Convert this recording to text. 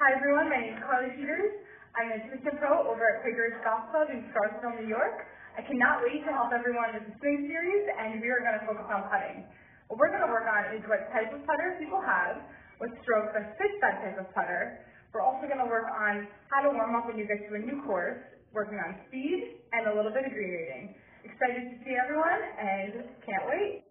Hi everyone, my name is Carly Peters. I'm an assistant pro over at Quakers Golf Club in Scarsdale, New York. I cannot wait to help everyone with the swing series, and we are going to focus on putting. What we're going to work on is what type of putter people have, what strokes that fit that type of putter. We're also going to work on how to warm up when you get to a new course, working on speed and a little bit of green reading. Excited to see everyone, and can't wait.